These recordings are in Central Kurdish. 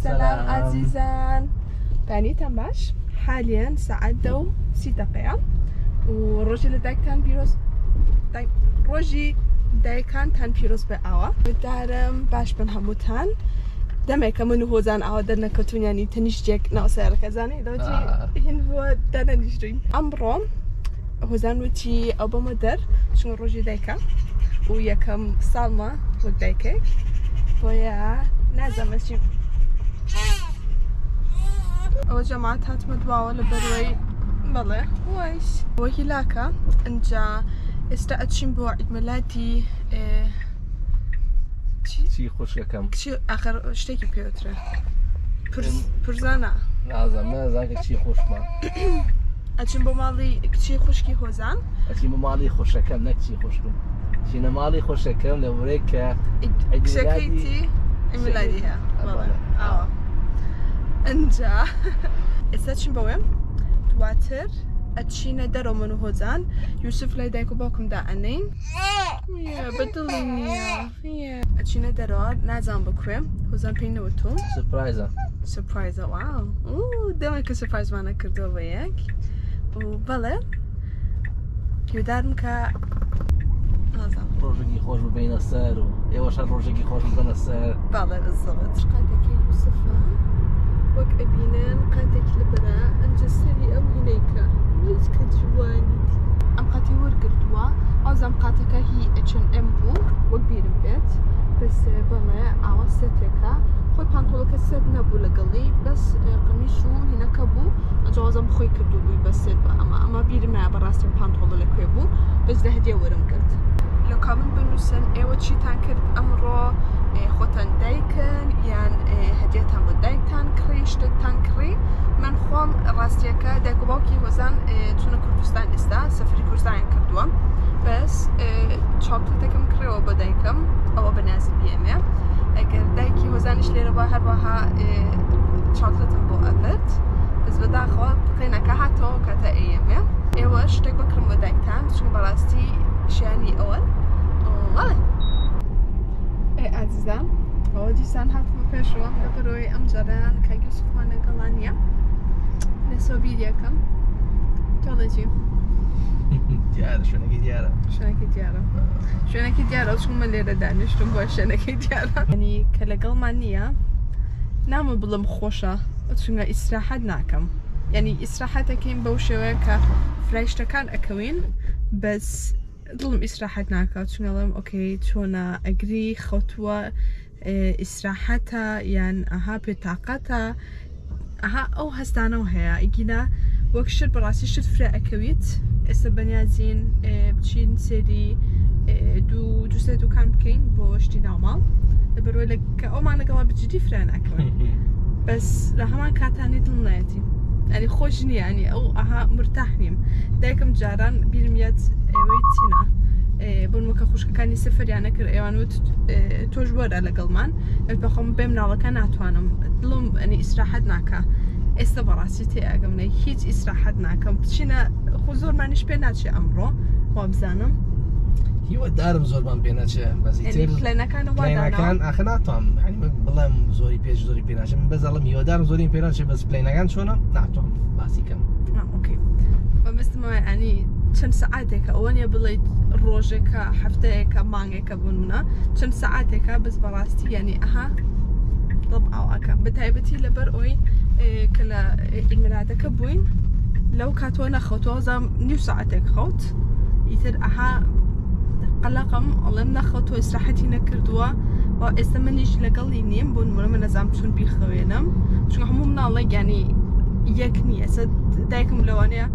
السلام عزيزان تاني تماش حاليا ساعدوا سي دقيقة وروجي لديك تان بيروس دايك روجي دايكان تان بيروس بأوا ودارم باش بن هموتان دمي كمان هو زان أو درنا كتون يعني ناو ناقصير كزاني جي آه. هن هو دنا نشرين أمرهم هو زان وتي أبو مدر شون روجي دايكا ويا كم سالما ودايكك ويا نازم ماشي ئەوە جەمات هاتمە دواوە لە بەرەوەی بەڵێ وش بۆ هیلاکە ئەجا ئێستا ئەچین بۆ عیدمەلاتی چی خۆشەکەم ئاخر شتێکی پێوترە پرزانە نازم نازانکە چی خۆشمان ئەچین بۆ ماڵی کچی خوشکی خۆزان ئەچی بۆ ماڵی خۆشەکەم نەکچی خۆشکم چینە ماڵی خۆشەکەم لە ورێک کە ئەگزەکەیتی ئەملادی هەیە ئەوە. اینجا ایسا چیم باویم؟ تواتر اتشینه درو منو هزان یوسف لای با باکم دا انین یا بدلینی اچی اتشینه درو نزم بکویم هزان پین نو تو سپرایزا سپرایزا واو اوه دمه که سپرایز مانا کرده با یک و بله یودارم که نازم خوش خۆش بینە سەر و خوش ڕۆژێکی سر بله سەر باڵێ که یوسف یوسفە وەک ئەبینن قاتێک لە بەرا ئەنجە سەری ئەم هینەیکە میز کە جوانیت ئەم قاتی وەرگرتووە ئازام قاتەکە هی ئەچن ئەم بوو وەک بیرم بێت بەس بەڵێ ئاوە سێتێکە خۆی پانتۆڵەکە سەد نەبوو لەگەڵی بەس قمیش و هینەکە بوو ئەجوازم خۆی کردو بووی بە سێت بە ئەمە ئەمە بیرمە بەڕاستیم پانتۆڵە لەکوێ بوو بەس لە هەدیە وەرم کرد لە کامن بنووسن ئێوە چیتان کرد ئەمڕۆ خۆتان دایکن یان هەدیتان بۆ دایکتان کڕی شتێکتان کڕی من خۆم ڕاستیەکە دەگوباوکی هۆزان چونە کوردستان ئێستا سەفری کوردستان کردووە بەس چاپتەکەم کڕێەوە بە دایکم ئەوە بەنازی بێمێ ئەگەر دایکی هۆزانش لێرەوە هەروەها چاپتم بۆ ئەبێت بەس بەداخەوە بقێنەکە هاتەوە کاتە ئەیە پەنجەرەیان کە گوسخوا لەگەڵان نیە لە سۆبیریەکەم تۆڵەجی دیارە شوێنەکە دیارە شوێنەکە دیارە شوێنەکە دیارە چوومە لێرە دانیشتم بۆ شوێنەکەی دیارەنی کە لەگەڵمان نییە نامە بڵم خۆشە چونگە ئیسراحەت ناکەم یعنی ئیسراحەتەکەین بەو شێوەیە کە فرایشتەکان ئەکەوین بەس دڵم ئیسراحەت ناکات چونگەڵم ئۆکەی چۆنا ئەگری خەوتووە إيه، استراحتا یان يعني اها پێتاقەتە ئەها او هەستانەوە هەیە ئیگینا وەک شر بەڕاستی شت فرە ئەەکەویت ئێستا بەنیازین إيه، بچین سێری إيه، دوو دوسێ دوکان بکەین بۆ شتی ناوماڵ لەبەرۆی کە ئەومان لەگەڵا بجدی فرانەکەن بەس لە هەمان کاتانی دڵنایەتی ئەنی يعني خۆش نییە ئەنی يعني ئەو ئەها مرتاح نیم دایکم جاران بیرمەت ئێوەی تینە. بۆنمەکە خوشکەکانی سفریانە کرد ئێوانوت تۆش بۆرە لەگەڵمان بەخۆم بێ مناڵەکە ناتوانم دڵم ئەنی ئیسراحەت ناکە ئێستا بەڕاستی تێ ئەگەمنە هیچ ئیسراحەت ناکەم بچینە خو زۆرمانیش پێ ناچێ ئەمڕۆ خۆ بزانم هیوەدارم زۆرمان پێناچێ بەزیەکان ئاخە ناتوانم بڵێم زۆری پێش زۆری پێناچم بەزەڵم هیوەدارم زۆری پێناچێ بەس پلینەکان چۆنە ناتوانم باسیکەم بەستمەوە ئەنی چەند سعاتێکە ئەوە نیە بڵێیت بنونا هەفتەیەەکە مانگێکە بوونە چەند سعاتێکە بەس بەڕاستی ینی ئەها دڵم ئاواکەم بەتایبەتی لەبەر ئەوی کە لە ئیمراتەکە بووین لەو کاتۆ نەخەوتۆزم نی سعاتێک خەوت ئیتر ئەها قەلقم ئەڵم نەخەوتۆ ئیسراحەتی نەکردووە و ئێستا منیش لەگەڵی نیم بۆ نمرە من نەزام بيخوينم شو چون هەموو مناڵی گیانی يعني یەک نییە دایکم لەوانەیە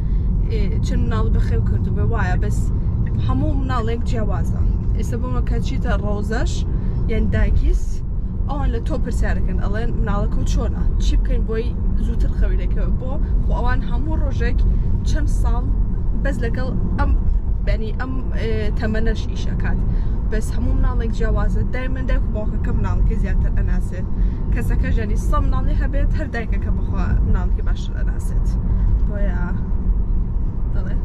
إيه مناڵ نال کردو كردو بوايا بس هەموو مناڵێک جیاوازە ئێستا بۆمە کەچیتە ڕۆزەش یەن داگیس ئەوان لە تۆ پرسیارەکەن ئەڵێن مناڵەکە و چۆنا چی بکەین بۆی زووتر خەویلەکەەوە بۆ خۆ ئەوان هەموو ڕۆژێک چەند ساڵ بەس لەگەڵ ئەم بەنی ئەم تەمەەش ئیشەکات بەس هەموو مناڵێک جیاوازە دای من دایک باوکەکە مناڵکی زیاتر ئەناسێت کەسەکە ژەنی سە مناڵی هەبێت هەر دایکەکە بخوا مناڵکی باشتر ئەناسێت بۆە دەڵێ.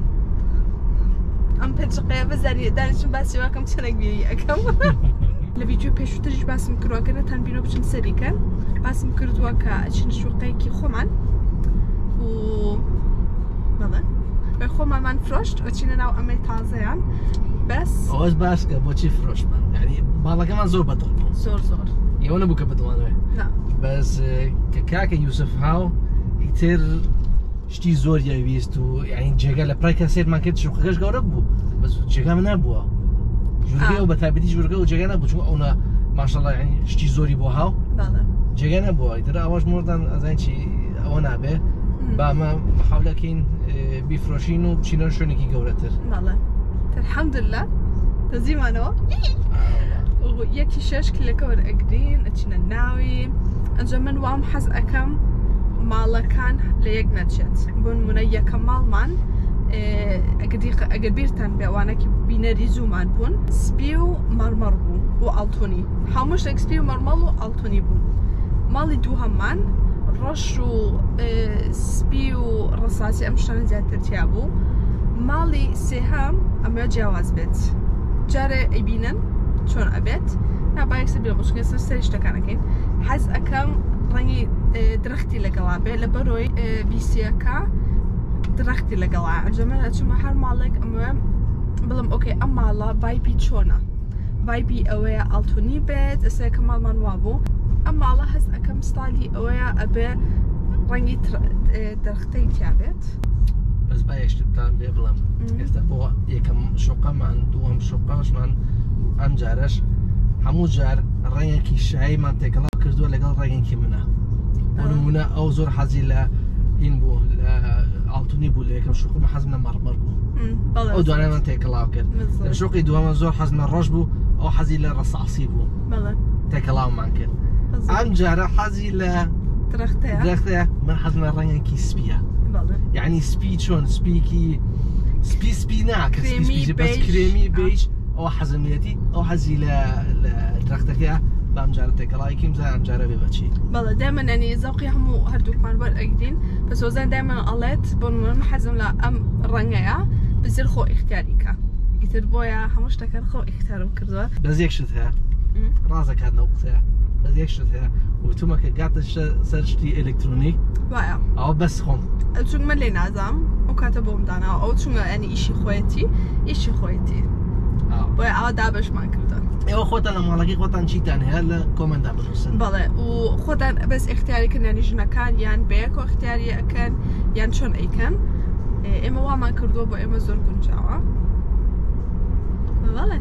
ام قیاب پێنج قەیە باسی و کم چەنێک بیای کم لە ویدیو پێشووتریش باسم کڕواکە نەتان بینۆ بچم سەریکەن باسم کردووە کە چین شوقەیەکی خۆمان و به خوام من فروشت و ئۆچینە ناو تازه ام بس ئەمەی باس که با چی فروش من یعنی بالا که باڵەکەمان زۆر بەدڵ زور زۆر ئێوە بکه کە بدڵانێ بەس کە کاکە یوسف هاو هیتر شتی زۆر یاویست و یعنی جێگە لە پرایکە سێرمان کرد شوقەکەش گەورە بوو بەس جێگا من نبووە ژورگە و بە تابەتی ژورگە و جێگە نبوو چون ئەوە ماشەڵە ینی شتی زۆری بۆ هاو جێگە نبووە تر ئەوەش مردان ئەزان چی ئەوە نابێ بامە حولەکەین بیفرۆشین و بچینە شوێنێکی گەورەتر تەرحەمدللا دەزیمانەوە یەکی شەش کلەکە وەرئگرین ئەچینە ناوی ئەنجە من وام حەز ئەەکەم. ماڵەکان لە یەک نەچێت بۆنمونە یەکە ماڵمان ئەگەر بیرتان بێوانەکی بینەری زوومان بوون سپی و مەرمەڕ بوو و ئاڵتونی هەموو شێکسپی و مەرمەڵ و ئاڵتونی بوون ماڵی دوو هەممان ڕەش و سپی و ڕساسی ئەم شتانە زیاترتیا بوو ماڵی سێهام ئەمە جیاواز بێت جارێ ئەیبینن چۆن ئەبێت نابایەکسە بێ بچکە سەر سەری شتەکانەکەین حەز ئەەکەم ڕەنگی درختی لەگەڵا بێ لە بەرۆی بیسیەکە درختی لەگەڵا ئەنجەمە چمە هەر ماڵێک ئەمە بڵم ئۆکەی ئەم ماڵە بایبی چۆنا بایبی ئەوەیە ئالتونی بێت ئەسەکە ماڵمان وا بوو ئەم ماڵە هەست ئەەکەم ستالی ئەوەیە ئەبێ ڕەنگی درختەی تیابێت. بەس باشتان بێ بڵم ئێستا بۆ یەکەم شوقەمان دووەم شوقاشمان ئەم جارەش هەموو جار ڕێنێکی شایمان تێکەڵا کردووە لەگەڵ ڕێگەنکی منە. ولونا او زور حزي لا التوني بو ئاڵتونی بوو لە یەکەم شوقم او لە مەڕمەر بوو ئەو دوانە من تێکەڵاو کرد لە شوقی دووەمە زۆر حەزمە ڕۆژ بوو ئەو حەزی لە لاو مان تێکەڵاومان ام جارا جارە حەزی لە درختەیە من حەزمە ڕەنگێکی سپیە یعنی سپی چۆن سپیکی سبي سپی ناکە کرێمی بێش ئەو حەزمێتی ئەو حەزی لە درختەکە بام جاره ام با ئەمجارە تێکەڵایکیم دائما یعنی بێبچی همو هر دو زەوقی هەموو اگدین پس وزن دائما آلت بون من حزم حەزم ام رنگه یا بزر خو اختیاری که بایا خۆ ئختیاریکە ئیتر بۆیە هەموو شتەکەن خۆ ئختارم کردووە بەز یەکشت هەیە ڕازەکانەوە شد بەز و تو ما که سەر شتی ئەلکترۆنی وایە ئەو بەس خۆم چون من لێ نازام ئەو کاتە بۆم داناەوە ئەو چونگە ئەنی ئیشی خۆەتی ئیشی بایا آو ئەوە دابشمان کردە ئێوە خۆتان لە ماڵەکەی خۆتان چیتان هەیە لە کۆمەندا بنووسن بەڵێ و خۆتان بەس اختیاریکردنانی ژنەکان یان بەیەک و اختیاری ئەەکەن یان چۆن ئەیکەن ئێمە وامان کردووە بۆ ئێمە زۆر گونجاوە بەڵێ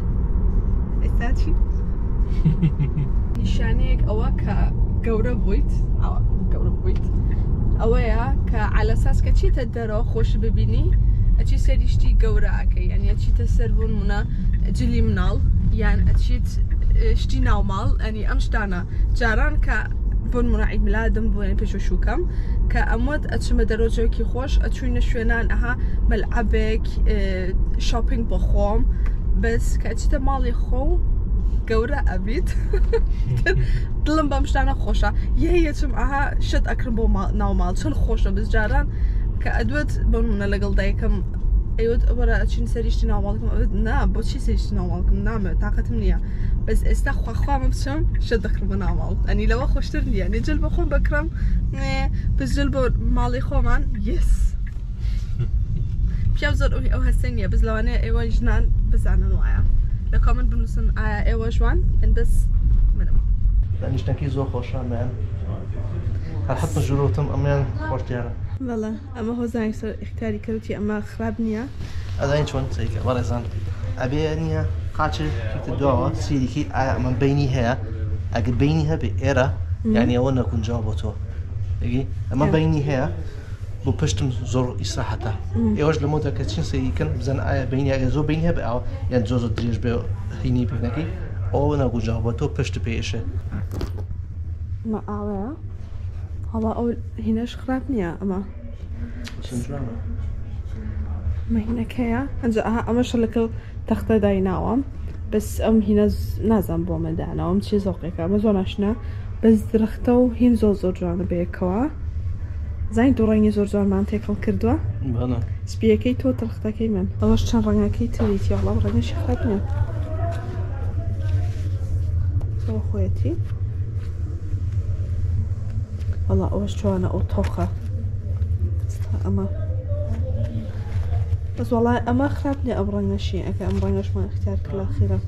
ئێستا چی نیشانەیەک ئەوە کە گەورە بوویت گەورە بوویت ئەوەیە کە علەساس کە چیتە دەرەوە خۆش ببینی ئەچی سەریشتی گەورە ئاکەی یان یە چیتە سەر بوون منە جلی مناڵ یان ئەچیت شتی ناوماڵ ئەنی ئەم شتانە جاران کە بۆن مڕعید ملادم بۆێن پێش شوکەم کە ئەمەد ئەچمە دەرۆجێکی خۆش ئەچوینە شوێنان ئەها مەلعبێک شاپنگ بۆ خۆم بەس کە ئەچیتە ماڵی خۆ و گەورە ئەبییت دڵم بەم شتانە خۆشە یەیەچم ئاها شت ئەکرم بۆ ناوماڵ چەند خۆشە بزجاران کە ئەدوێت بۆ منە لەگەڵ دایکم ايوه برا هادشي نساليش مالكم نا بوتشي مالكم نا ما طاقت منيا بس استا خو خو ما بسم شد قرب مال اني لو خوش ترني يعني جلب خو بكرم بس جلب مالي خو مان يس بيا بيوزر اوهي اوها الثانية بس لو انا ايوا جنان بس انا نوايا لا كومنت بنوسن ايوا جوان ان بس منم انا اشتكي زو خوشا مان هل حط جروتم امين خوش تيارا بەڵە ئەمە هۆزانانی سەر ئختیاری کەوتی ئەمە خراپ نییە ئەدای چۆن سیکە بەڕێزان ئەبێ نییە قاچرتە دواوە سیریکی ئایا ئەمە بینی هەیە ئەگە بینی هەبێ ئێرە یعنی ئەوە نەکونجا بۆ تۆ ئەمە بینی هەیە بۆ پشتم زۆر ئیسراحەتە ئێوەش لە مۆدەکە چین سیکن بزن ئایا أه، بینی ئەگە زۆر بینی هەبێ ئەو یان يعني زۆ زۆر درێژ بێ هینی بینەکەی ئەوە نەگونجا بۆ تۆ پشت پێشە. ما ئاوەیە؟ هەڵا ئەو هینەش خراپ نییە ئەمە مەهینەکەیە ئەجا ئەمەشە لەکەڵ تەختە دایناوە بەس ئەم هینە نازان بۆ مەدانەوەم چی زۆقێکە ئەمە زۆر ناشنە بەس درختە و هین زۆر زۆر جوانە بەیەکەوە زانی دوو ڕەنگی زۆر زۆرمان تێکەڵ کردووە سپیەکەی تۆ تەختەکەی من ئەوەش چەند ڕنگەکەی تریتی وڵام ڕەنگەشی خاتنە خۆەتی. Valla ošćovana od toha. أما بس والله أما خرابني أبرنغ شيء أكا أبرنغ ما اختيار كل خيرة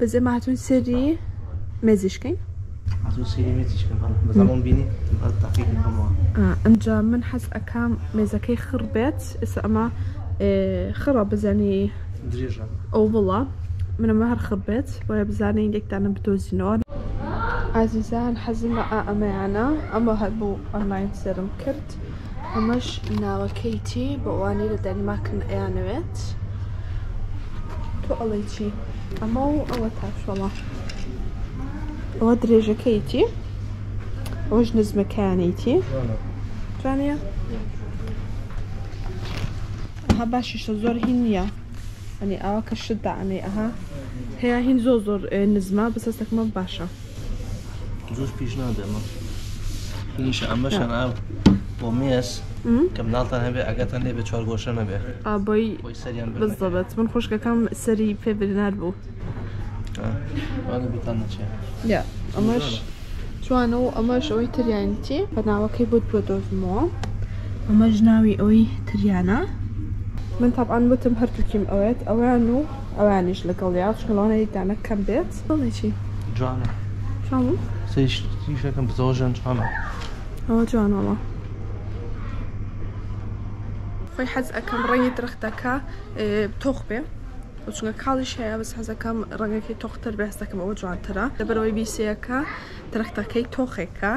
بس ما هتون سري مزيش كين هتون سري مزيش كين بس أمون بيني التحقيق آه أنجا من حس أكام مزكي خربت إسا أما إيه خرب بزاني دريجة أو والله من مهر خربت ولا بزاني يكتعنا بتوزينون ئازیزان حەزم لە أما ئەمە هەبوو ئەملاین سرم کرد ئەمەش ناوەکەی چی بەوانی لە دەنماکن ئەیانەوێت تۆ ئەڵی چی ئەمە أو ئەوە تاشڵە ئەوە درێژەکەیتی ئەوش نزمەکانیتی توانە ئەها باشیشە زۆر هین نییە ئەنی ئەوە کە شتدا ئەنێ يعني ئەها هەیە هین زۆ زۆر آه، نزما ما باشە جوش پیش نادەمە ئینش ئەمەشان ئاب بۆ مێس کە مناڵتان هەبێ ئەگەتان لێ بە چوار گۆشە نەبێ ئابی بزەبێت من خوشکەکەم سەری پێبرنار بوو ئەمەش جوانە و ئەمەش ئەوی تریانتی بەناوەکەی بۆت بۆ دۆزمەوە ئەمەش ناوی ئەوی تریانە من تاپان بتم هەردووکیم ئەوێت ئەویان و ئەوانیش لەگەڵ یا چکلۆنەی دانە کەم بێت بڵێ چی جوانە سشتیشەکەم بزۆژن چامە ئەوە جوانەوە خۆی حەز ئەەکەم ڕەنی درختەکە تۆخ بێ چونکە کاڵیش هەیە بەس حەزەکەم ڕەنگەکەی تۆختتر بەهستەکەم ئەوە جوانترە لەبەرەوەی بیسەکە درختەکەی تۆخێکە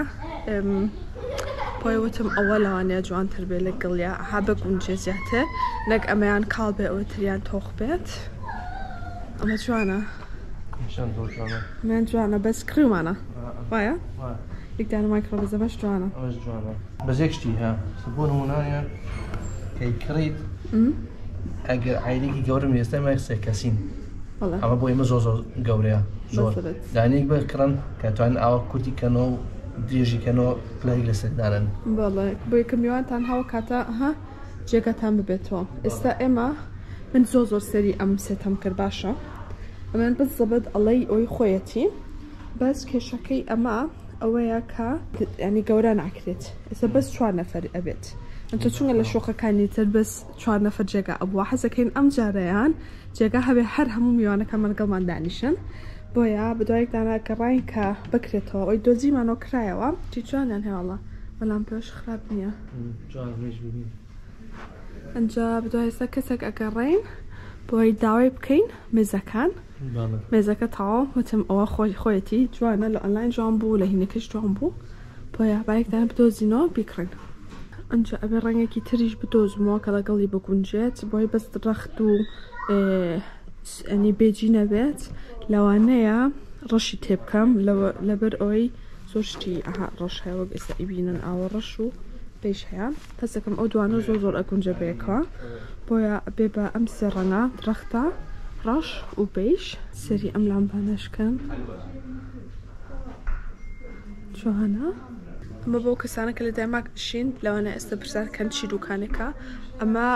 پۆی وتم ئەوە لەوانەیە جوانتر بێ لە گڵیا ها بە گونجێ زیاتر نەک ئەمەیان کاڵ بێ ئەوە تریان تۆخ بێت ئەمە جوانە. من جوانە بەس کڕیمانە وایە یەکدانە مایکڕۆ بەزە بەش جوانە بەزێکشتی ها بۆ نمونایە کەی کڕیت ئەگەر عیرێکی گەورم ئێستا مای سێ کەسین ئەمە بۆ ئێمە زۆ گەورەیە زۆر دانێک بکڕن کەتوان ئاوە کورتیکەنەوە و درێژیکەنەوە پلای لەسەردارن بۆ یکم میوانتان هاو کاتە ها جێگەتان ببێتەوە ئێستا ئێمە من زۆ زۆر سەری ئەم سێتەم کرد باشە. ئەمان بزبت ئەڵی ئەوی خۆیەتی بەس کێشەکەی ئەما ئەوەیە کە ینی گەورە ناکرێت ئێستا بەس چوار نەفەر ئەبێت ئەتە چونگە لە شۆخەکانی تر بەس چوار نەفەر جێگا ئەبووە حەزەکەین ئەم جارەیان جێگا هەبێ هەر هەموو میوانەکە مەرگەڵمان دانیشن بۆیە بدوایک دانا گەڕین کە بکرێتەوە ئەوی دۆزیمانەوە کرایەوە چی چوانیان هێوڵە بەڵام پێش خراپ نییە ئەجا بدو هێستا کەسێک ئەگەڕین بۆی داوای بکەین مێزەکان. مێزەکە تاوا وتم ئەوە خۆی خۆیەتی جوانە لە ئەلاین جوان بوو لە هینەکەش جوان بوو بۆ یابایەکدان بدۆزینەوە بیکڕن ئەجا ئەبێ ڕەنگێکی تریش بدۆزمەوە کە لەگەڵی بگونجێت بۆی بەست ڕەخت و ئەنی بێجی نەبێت لەوانەیە ڕەشی تێبکەم لەبەر ئەوەی زۆشتی ئەها ڕەش هەیە وەک ئێستا ئیبینن ئاوە ڕەش و پێش هەیە هەسەکەم ئەو دوانە زۆر زۆر ئەگونجە بێکەوە بۆیە بێ بە ئەم سێڕەنە درەختە ڕەش و بەیش سەری ئەم لامبانەشکەم چۆهانە؟ ئەمە بۆ کەسانە کە لە دایماک بشین لەوانە ئێستا پرسیارکەن چی دوکانەکە ئەمە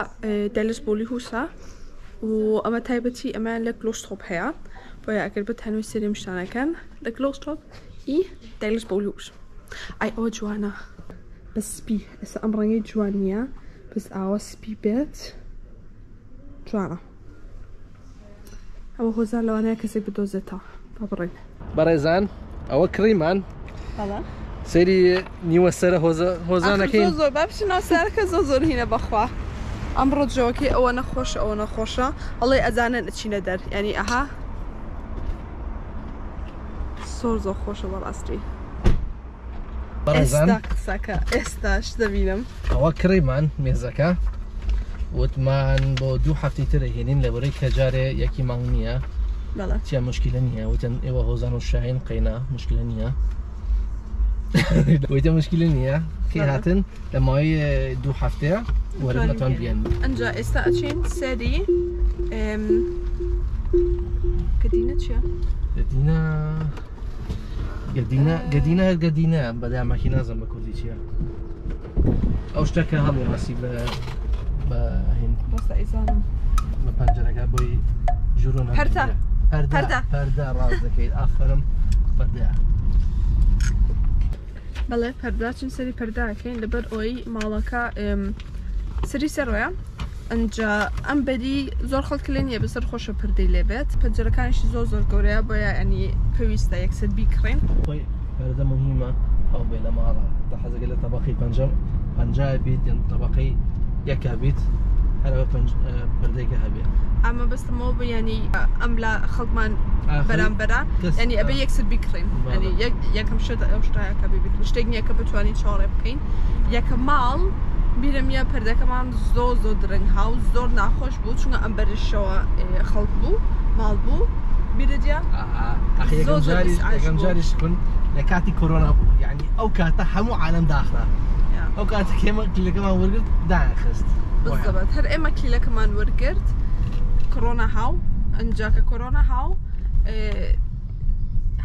دەلس بۆلی هوسا و ئەمە تایبەتی ئەمان لە کلۆستۆپ هەیە بۆ ئەگەر بە تەنوی سری شتانەکەن لە کلۆستۆپ ئی دەلس بۆلیوش ئای ئەوە جوانە بە سپی ئێستا ئەم ڕەنگەی جوان نییە بەس ئاوە سپی بێت جوانە ئەوە هۆزار لەوانەیە کەسێک بدۆزێتەوە بڕین بەڕێزان ئەوە کڕیمان سەری نیوە سەر هۆزانەکەی زۆر باشی ناسیارەکە زۆ زۆر هینە بەخوا. ئەمڕۆ جۆکی ئەوە نەخۆش ئەوە نەخۆشە ئەڵێ ئەزانن چینە دەر ینی ئەها سۆر زۆر خۆشە بەڕاستی ئێستا قسەکە ئێستاش دەبینم ئەوە کڕیمان مێزەکە وتمان بو دو هفته تر هێنین لە بەرەی کەجارێ یەکی ماڵ نییە چیا مشکلە نییە وتن ئێوە هوزان و شاهین قینا مشکلە نییە وتە مشکلە نییە کەی هاتن لە دو هفته هەفتەیە وەرەتوان بیان ئەجا ئێستا ئەچین سەری کەدینە چیە؟ دینە گەدینە اه. گەدینە گەدینە بەدامەکی نازەم بە کوردی چیە؟ ئەو شتەکە هەڵی ڕاستی بە بە پەنجەرەکە بۆی ژورۆ پەردا ڕاز دەکەیت ئافرم بەدەیە. بەڵێ پەرداچین سەری پەرداکەین لەبەر ئۆی ماڵەکە سری سەرۆە ئەجا ئەم بەدی زۆر خەڵک لێن یە بەسەر خۆشە پردەی لێبێت پەنجەرەکانیشی زۆر زۆر گەورەیە بۆیە ئەنی پێویستە یەکسەر بیکڕین خۆی پەردە مهمە ئەو بێ لە ماڵە تا حەزەکە لە تەبقی پەنجەم پەنجای بیت یان تەبقی یەکە بیت هەرەوە پردێکە هەبێ ئەمە بەستمەوە بینی ئەم لە خەڵمان بەرامبەرە ینی ئەبێ یەکسر بکڕین یەکەم شت ئەو شتایەکە ببیت شتێک نیەکە بتوانین چاڕێ بکەین یەکە ماڵ بیرمیە پردەکەمان زۆ زۆ درنگ هاو زۆر ناخۆش بوو چونکە ئەم بەرشەوە خەڵک بوو ماڵ بوو بیرجیەکەم جاریش کن لە کاتی کۆرۆنا بوو یعنی ئەو کاتە هەموو عالم داخرا ئەو کاتە ئێمە کلەکەمان وەرگرت داخست بەبات هەر ئێمە کلەکەمان وەرگرت کڕۆنا هاو ئەنجاکە کۆرۆنا هاو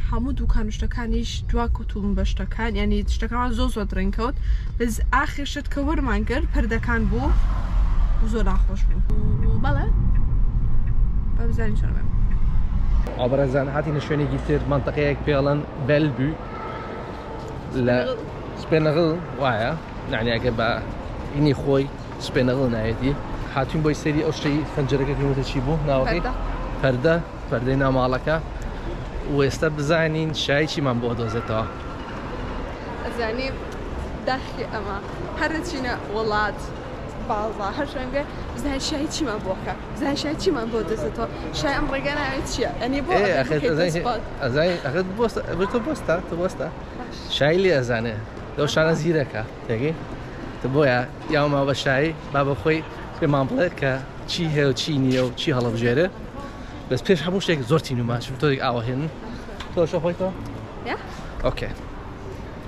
هەموو دوکان شتەکانیش دوا کوتون بە شتەکان ینی شتەکان زۆ زۆ درنکەوت بز ئاخر شت کە وەرمان کرد پردەکان بوو زۆر ناخۆش بوو بەڵێ بەبزانانی چۆن بێم ئابرەزان هاتیە شوێنێکی تر منتەقەیەک پێڵەن بەلبوو لە سپێنەغڵ وایە؟ نعنی اگه با اینی خوی سپنگ رو نهیدی حتیم باید سری آشتی فنجره که میتونه چی بود نه وقتی پرده پرده نامالکه و استاد زنی شاید چی من بوده از تا زنی داخل اما هر چی نه ولاد بالا هر شنگه زن شاید چی من بوده زن شاید چی من بوده از تا شاید من رگ نه چی؟ اینی بود اخیر از این اخیر بوده بوده بوده بوده شایلی از لەو شانە زیرەکە تێگی بۆیە یاو ماوەشایی با بە خۆی پێمان بڵێ کە چی هەیە و چی نییە و چی هەڵبژێرە بەس پێش هەموو شتێک زۆر تینوماش تۆێک ئاوەهێن تۆشە خۆیتەوە ئۆکێ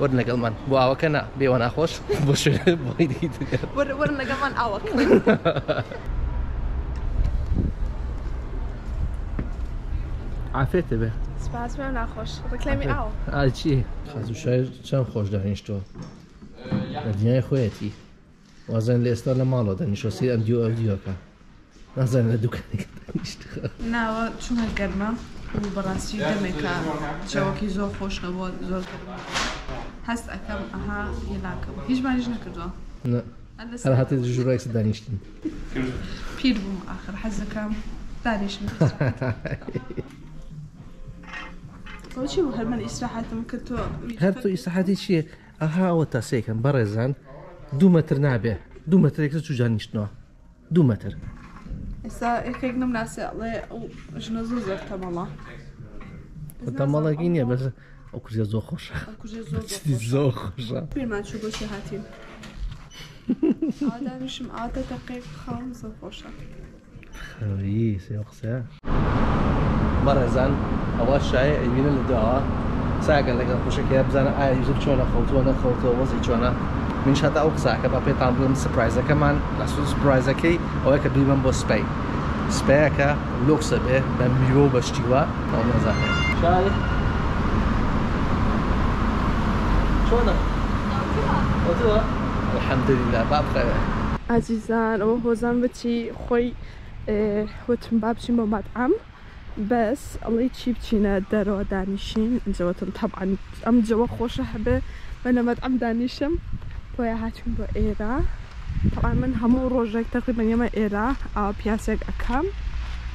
وەر لەگەڵمان بۆ ئاوەکە نا بێوە ناخۆش بۆ لەگەڵمان ئاوە عافێتە بێ Spaß میام nachhosch. Reklami okay. auch. آل چی؟ خزوشای چند خوش دارینش تو؟ دیگه خویتی. و زن لیستا لمالا دنیش و سیر اندیو اندیو که. نه زن لدوکانی که دنیش تو. نه و چون گرمه و برانسی دمه که چواکی زور خوش نبود زور گرمه. هست اکم اها یه نکم. هیچ معنیش نکردو؟ نه. هر حتی جورا اکس دنیشتیم. پیر بوم آخر حزکم دنیش میکنم. شو هرمن إسراحات ممكن تو هر تو إسراحات شيء أها أو تاسيكن برزان دو متر نابه دو متر يكسر شو جانيش نوع دو متر إسا إكيك نمناسي الله جنو زوزر تمالا تمالا كينيا بس ئەو کوزیە زۆ خۆشە زۆ خۆشە پێمان چوو بۆ هاتیم ئادانشم آده تەقیق خاڵم زۆ خۆشە خەوی سێ قسە barezan avashai ibina lida sagan lega pushake بزن ای yuzuk چونه خوتو نه خوتو وزی چونه من شتا او قساك بابي طامبلم سبرايزا كمان لاسو سبرايزا كي او هيك بيمن بو سبي سبيكا لوكس به بميو بشتيوا او نزاك شايف شلونك؟ الحمد لله باب خير عزيزان او هوزان بتشي خوي اه، وتم بابشي مو مطعم بەس ئەڵی چی بچینە دەرەوە دانیشین ئەمجەوەتم تەبعاان ئەم جەوە خۆشە هەبێ بەنەمەد ئەم دانیشم بۆیە هاتون بۆ ئێرە تەوان من هەموو ڕۆژێک تقریبن ئێمە ئێرە پیاسێک ئەەکەم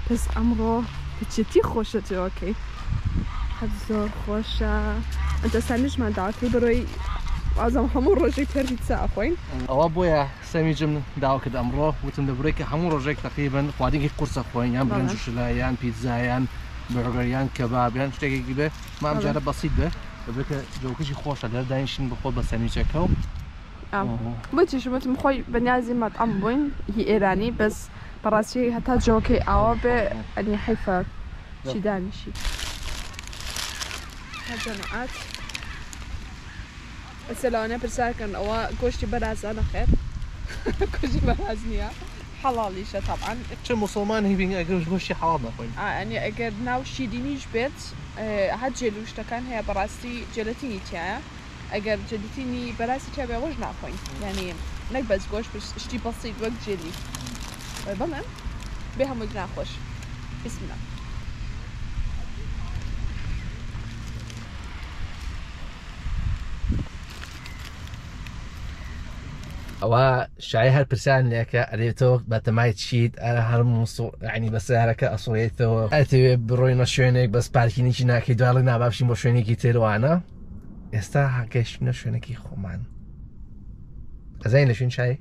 پس ئەمڕۆ بچێتی خۆشەتەوەکەی حەز زۆر خۆشە ئەتەسانیشمان داوەتی بڕۆی ازم همون روژێک پێویسا ئەخۆین ئەوە بۆیە سەمی جم داواکرد ئەمڕۆ وتم دەبرێککە هەموو ڕۆژێک تقریبن خواردنی قورسە خۆین یان برنجشلایان پیتزایان بەڕگەریان کەبابیان شتێکێکی بێ مام جارە بەسییت بێ دەبێتکە جوکشی خۆشە لەر داینشین بخۆ بە سەمیچەکە و بچشتم خۆی بەنیازی مەتەم بووین هی ئێرانی بەس بەڕاستی هەتا جۆکەی ئاوە بێ ئەنی حیفە چی دانیشی. هذا نقاط السلانه برساكن أو كوشي براز أنا خير كوشي براز نيا حلالي شا طبعا كم مسلمان هي بين اگر گوشتی حلال اه يعني اجر ناو شي دينيش بيت آه، هاد جلوش تكان هي براسي جلاتيني تيا اجر جلاتيني براسي تيا بيوج نخوین يعني نك بس گوش بس شتي بسيط وقت جلي طيب، بمن بهم ناخوش بسم الله شاي هر پرسان لك بات بتمايت شيت أنا هر هرمص يعني بس هرك أصليتو أتي بروينا شونك بس باركي بالكيني شناكي دوالنا بابشي مو شونكي تلو أنا استا هكش من شونكي خمان زين لشون شاي؟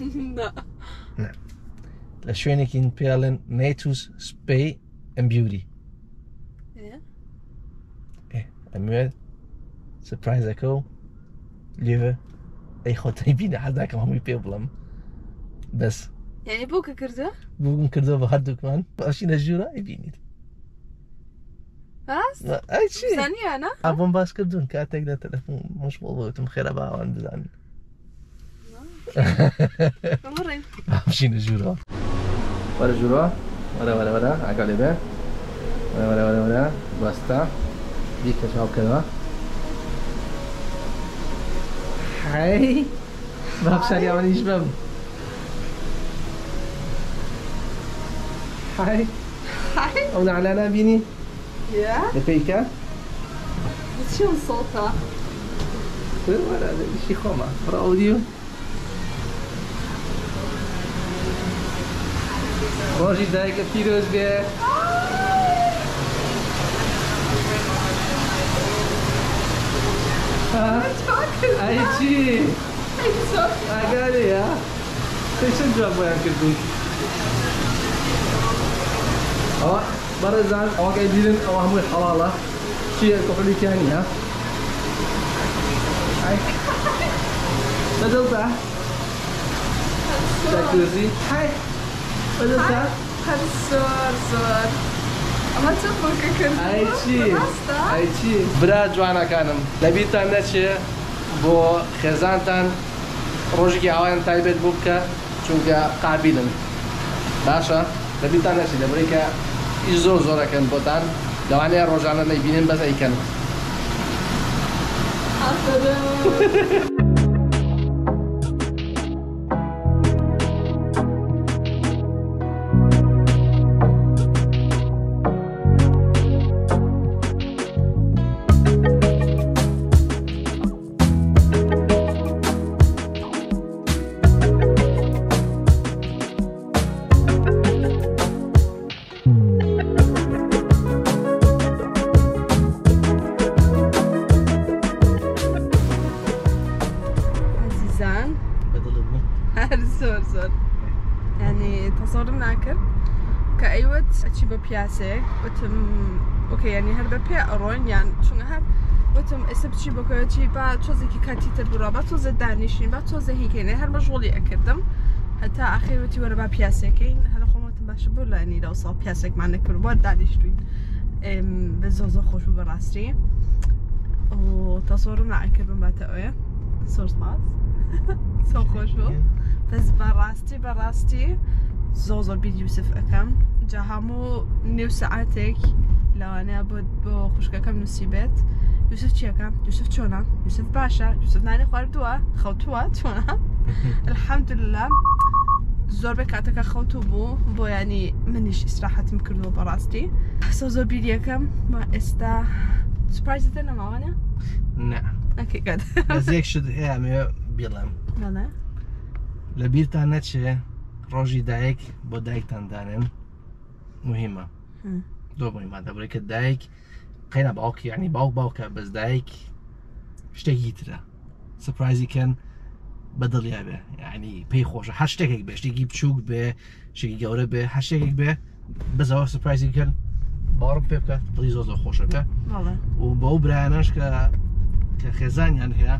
نا لا لا ان بيالن نيتوس سبي and بيوتي ايه ايه امير red. اكو echo. ئەی خۆتەی بینە حەزداکەم هەمووی پێ بڵم بەس یعنی بۆ کە کردە بووم کردەوە بە هەردووکمان باشینە ژوورە ئەی بینیت ئەبم باس کردوون کاتێک لە تەلەفۆن مشبڵ بوتم خێرە باوان بزانین ئەمشینە ژوورەوە وەرە ژوورەوە ورا ورا وەرە ئەگەڵێ ورا ورا ورا ورا باستا بەستا شاو چاوکەوە هاي ما باب سريع ماليش باب هاي هاي اون علانة بيني يا لبيكا شو صوتها إيه، ولا شي خوما برا اوديو روجي dajka, فيروز بيه I got it, yeah. They Station drop where I could be. Oh, but it's not okay. Didn't oh, I'm with Halala. She had coffee can, yeah. Hi. What is that? Jacuzzi. Hi. What is that? That's so, so. ئەیچی برا جوانەکانم لەبیتان نەچێ بۆ خێزانتان ڕۆژێکی ئاوایان تایبێت بوو بکە چونکە قابلن باشە لەبیتان نەچێت لەبریکە ئیش زۆر زۆرەکەن بۆتان لەوانەیە ڕۆژانە نەیبینن بەس ئەیکەن. زور زۆر ینی تەسەڵم ناکرد کە ئەیوت ئەچی بە پیاسێک وتم ئۆکە ینی هەر بە پێ ئەڕۆن یان چونە هەر وتم ئێستا بچی بۆکەوەی با چۆزێکی کاتی تر بڕە بە تۆزە دانیشین بە تۆزە هیکێنێ هەر بە ژۆڵی ئەکردم هەتا ئاخیوەتی وەرە با پیاسەکەین هەر خۆمەتم باشە بۆ لاینی لە ساڵ پیاسێکمانە کرد بۆ دانیشتوین بە زۆ زۆ بزوزو خوش ڕاستی تەسۆرم ناکردم باتە ئەوە سۆرس باز خوش بس براستي براستي زوزو بيد يوسف أكم جا همو نيو ساعتك لو أنا بود بو خشكا كم نصيبت يوسف چي اكم يوسف چونا يوسف باشا يوسف ناني خوار دوا خوتوا چونا الحمد لله زور بكاتك خوتو بو بو يعني زۆر بکاتەکە خەوتو بوو بۆ ینی منیش ئیسراحەتم کردو بەڕاستی سە زۆر بیریەکەم بە ئێستا سپایزتە نەماوانە؟ نه ئەکەێک شت هەیە بڵێم لە بیرتان نەچێ ڕۆژی دایک بۆ دایکتاندانن مهمە دۆ بۆیما دەبرێککە دایک قەینا باوکی یعنی باو باوکە بەس دایک شتێکی ترە سپرایزی کەن بەدڵیا بێ ینی پێی خۆشە هە شتێکێک بێ شتێکی بچووک بێ شتێکی گەورە بێ هە شتێکێک بێ بزەوە سپرایزی کەن باڕم پێ بکە پڵی زۆ زۆ خۆشەکە و بەو برایانش کە کە خێزانیان هەیە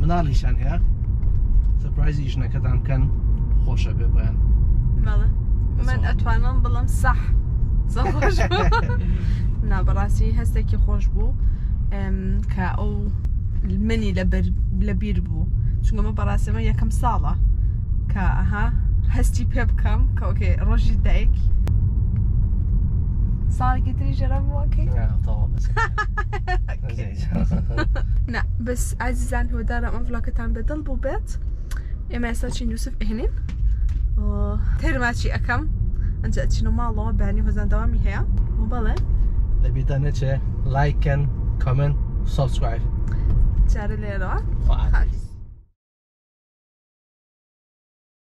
مناڵیشان هەیە سورپرایزی ژنەکەتان خوشه خۆشە بێ بەیان من ئەتوانم بڵم سەح نابڕاستی هەستێکی خۆش بو کە ئەو منی لە بیر بوو چونگەمە بەڕاستەمە یەکەم ساڵە کە ئەها هەستی پێ بکەم کە ئۆکێ ڕۆژی دایک ساڵێکی تری ژەرم وەکەی نه عزيزان هو دارا ئەم ڤڵاکەتان بەدڵ بو بيت Emessa qenë Jusuf Enin Terma që e kam Në që që në ma lo bëni hëzën dava mi heja Më bir tane që like and comment subscribe Qërë lera Hafiz